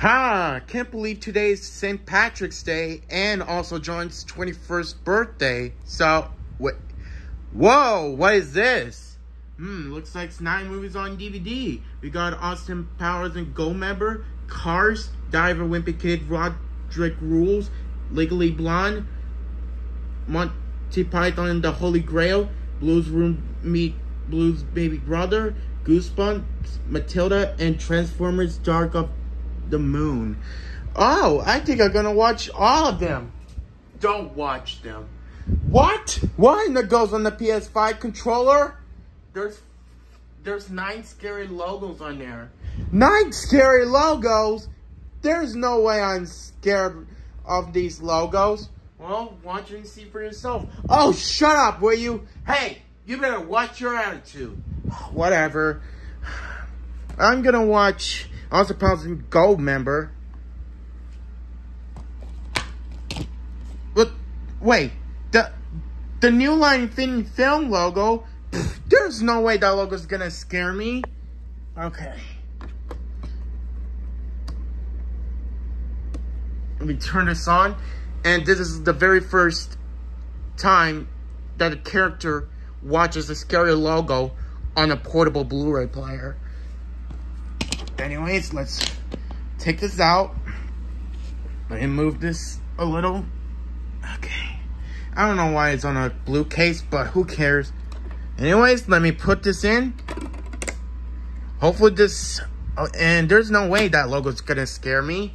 Ha! Can't believe today's St. Patrick's Day and also John's 21st birthday. So, what? Whoa! What is this? Hmm, looks like it's nine movies on DVD. We got Austin Powers and Goldmember, Cars, Diver, Wimpy Kid, Roderick Rules, Legally Blonde, Monty Python and the Holy Grail, Blue's Room Meet Blue's Baby Brother, Goosebumps, Matilda, and Transformers Dark of the Moon. Oh, I think I'm gonna watch all of them. Don't watch them. What? What? And that goes on the PS5 controller? There's there's nine scary logos on there. Nine scary logos? There's no way I'm scared of these logos. Well, watch and see for yourself. Oh, shut up, will you? Hey, you better watch your attitude. Whatever. I'm gonna watch Austin Powers Goldmember. But wait, the the New Line Fin Film logo. Pff, there's no way that logo's gonna scare me. Okay. Let me turn this on. And this is the very first time that a character watches a scary logo on a portable Blu-ray player. Anyways, let's take this out. Let me move this a little. Okay. I don't know why it's on a blue case, but who cares? Anyways, let me put this in. Hopefully this... Oh, and there's no way that logo's gonna scare me.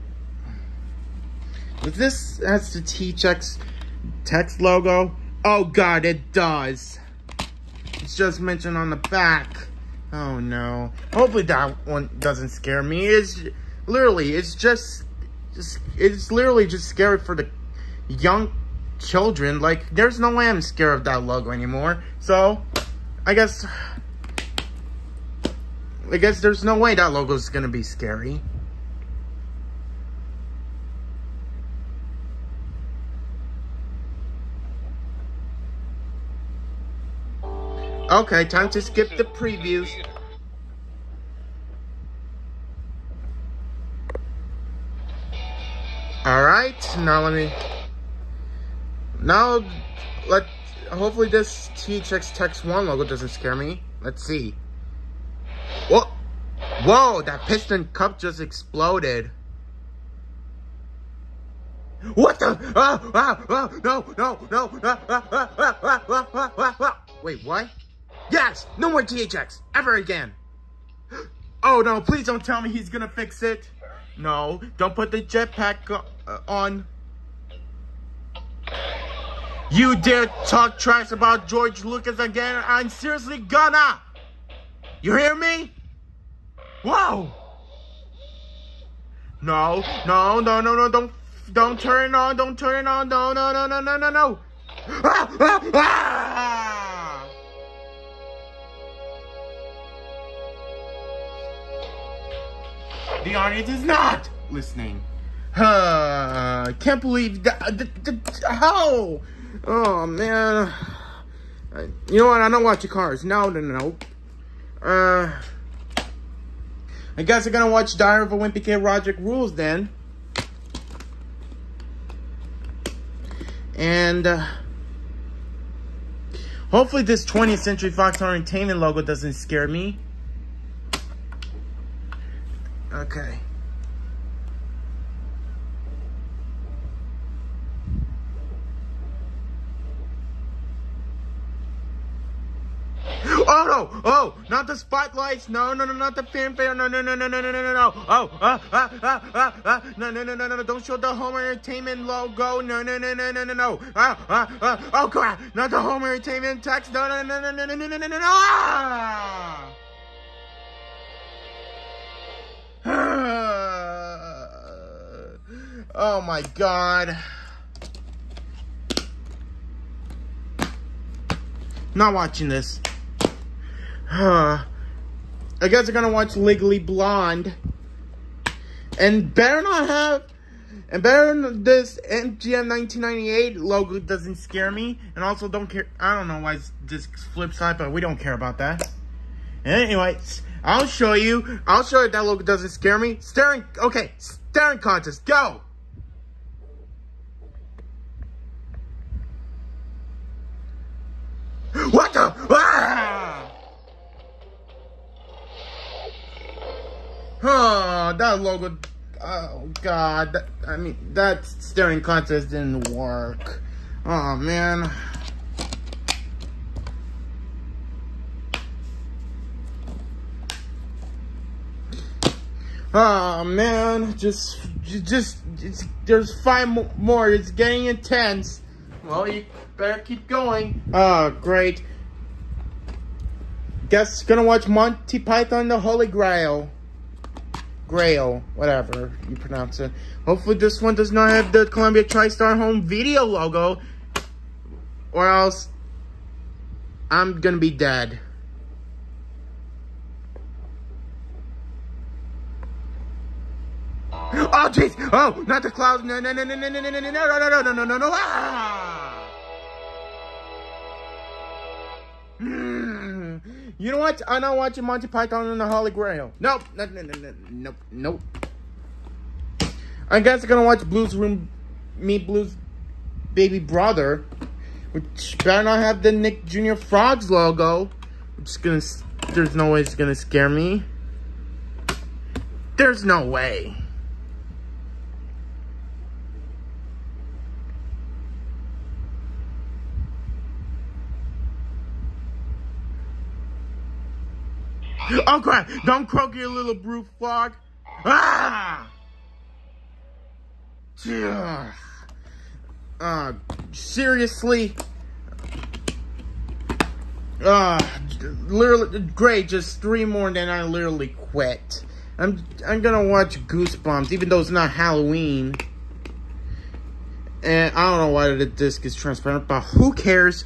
this has the THX text logo, oh god, it does. It's just mentioned on the back. Oh no. Hopefully that one doesn't scare me. It's literally, it's just, just, it's literally just scary for the young children. Like, there's no way I'm scared of that logo anymore. So, I guess, I guess there's no way that logo is gonna be scary. Okay, time to skip the previews. Alright, now let me... Now, let... Hopefully this THX Text 1 logo doesn't scare me. Let's see. Whoa! Whoa, that piston cup just exploded. What the? Ah, ah, ah, no, no, no. Ah, ah, ah, ah, ah, ah, ah, ah. Wait, what? Yes! No more THX! Ever again! Oh no, please don't tell me he's gonna fix it. No, don't put the jetpack uh, on. You dare talk trash about George Lucas again? I'm seriously gonna! You hear me? Whoa! No, no, no, no, no, don't, don't turn it on, don't turn it on, no, no, no, no, no, no, no! Ah, ah, ah! The audience is not listening. Uh, can't believe that. How? Oh, man. You know what? I don't watch the cars. No, no, no. Uh, I guess I'm gonna watch Diary of a Wimpy Kid Roderick Rules then. And, uh, hopefully this 20th Century Fox Entertainment logo doesn't scare me. Okay. Oh no! Oh, not the spotlights! No, no, no, not the fanfare! No, no, no, no, no, no, no, no! Oh, ah, ah, ah, ah, ah! No, no, no, no, no, no! Don't show the home entertainment logo! No, no, no, no, no, no, no! Ah, ah, ah! Oh crap! Not the home entertainment text! No, no, no, no, no, no, no, no, no, no! Ah! Oh my god. Not watching this. I guess I'm gonna watch Legally Blonde. And better not have, and better this MGM 1998 logo doesn't scare me. And also don't care, I don't know why this flip side, but we don't care about that. Anyways, I'll show you, I'll show you that logo doesn't scare me. Staring, okay, staring contest, go! What the? Ah! Oh, that logo. Oh, God. That, I mean, that staring contest didn't work. Oh, man. Oh man, just, just, there's five more. It's getting intense. Well, you better keep going. Oh, great. Guess gonna watch Monty Python the Holy Grail. Grail, whatever you pronounce it. Hopefully this one does not have the Columbia TriStar Home Video logo. Or else I'm gonna be dead. Oh, jeez. Oh, not the clouds. No, no, no, no, no, no, no, no, no, no, no, no, no, no, no. Ah! Mm. You know what? I'm not watching Monty Python and the Holy Grail. Nope. No, no, no, no, nope. Nope. I guess I'm gonna watch Blue's Room, Meet Blue's Baby Brother, which better not have the Nick Jr. Frogs logo. Is gonna, there's no way it's gonna scare me. There's no way. Oh crap! Don't croak your little brute frog! Ah! Uh, seriously? Uh, literally, great, just three more and then I literally quit. I'm, I'm gonna watch Goosebumps, even though it's not Halloween. And I don't know why the disc is transparent, but who cares?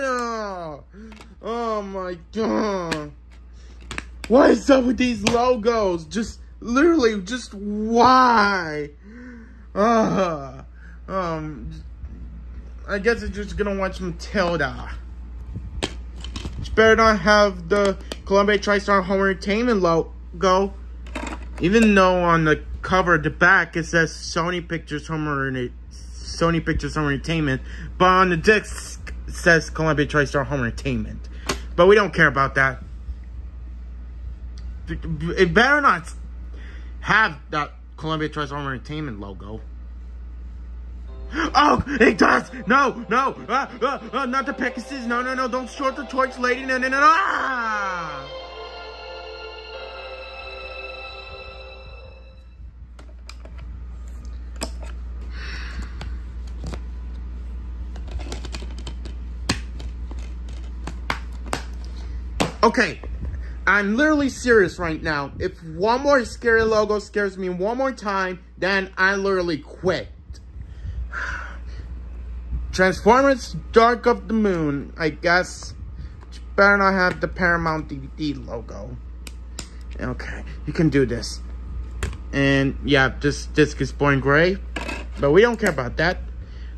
Oh my god. What is up with these logos? Just literally, just why? Uh, um, I guess I'm just gonna watch Matilda. Which better not have the Columbia TriStar Home Entertainment logo. Even though on the cover the back it says Sony Pictures Home Sony Pictures Home Entertainment, but on the disc says Columbia TriStar Home Entertainment. But we don't care about that. It better not have that Columbia TriStar Home Entertainment logo. Oh, it does! No, no! Uh, uh, uh, not the Pegasus! No, no, no! Don't short the torch lady! No, no, no, no! Ah! Okay, I'm literally serious right now. If one more scary logo scares me one more time, then I literally quit. Transformers Dark of the Moon, I guess. Better not have the Paramount DVD logo. Okay, you can do this. And yeah, this disc is born gray. But we don't care about that.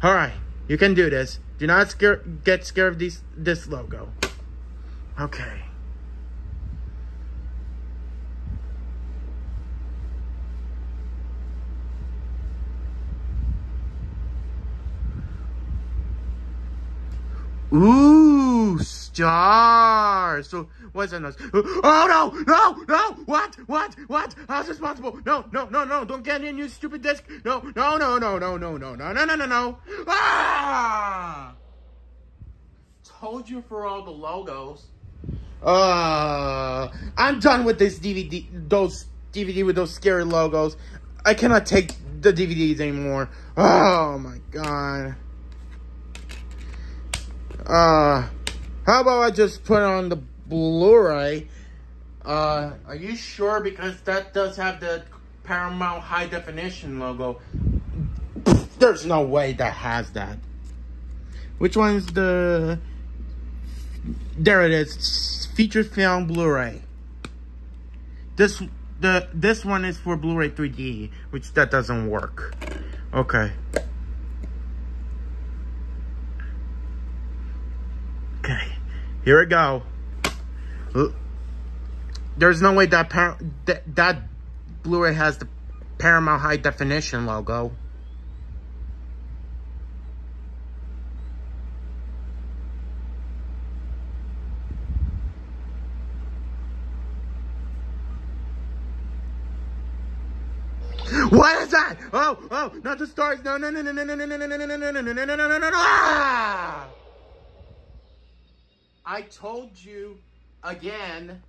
Alright, you can do this. Do not scare, get scared of these, this logo. Okay. Ooh, stars. So what's that noise? Oh no, no, no! What? What? What? How's responsible? No, no, no, no! Don't get in, you stupid disc! No, no, no, no, no, no, no, no, no, no, no, no! Ah! Told you for all the logos. Uh, I'm done with this DVD. Those DVD with those scary logos. I cannot take the DVDs anymore. Oh my god. Uh, how about I just put on the Blu-ray? Uh, are you sure? Because that does have the Paramount High Definition logo. There's no way that has that. Which one's the... There it is. Feature film Blu-ray. This the this one is for Blu-ray 3D, which that doesn't work. Okay. Okay, here we go. There's no way that par that, that Blu-ray has the Paramount High Definition logo. What is that? Oh, oh, not the stars. No, no, no, no, no, no, no, no, no, no, no, no, no, no, no, no, no, no, no, I told you again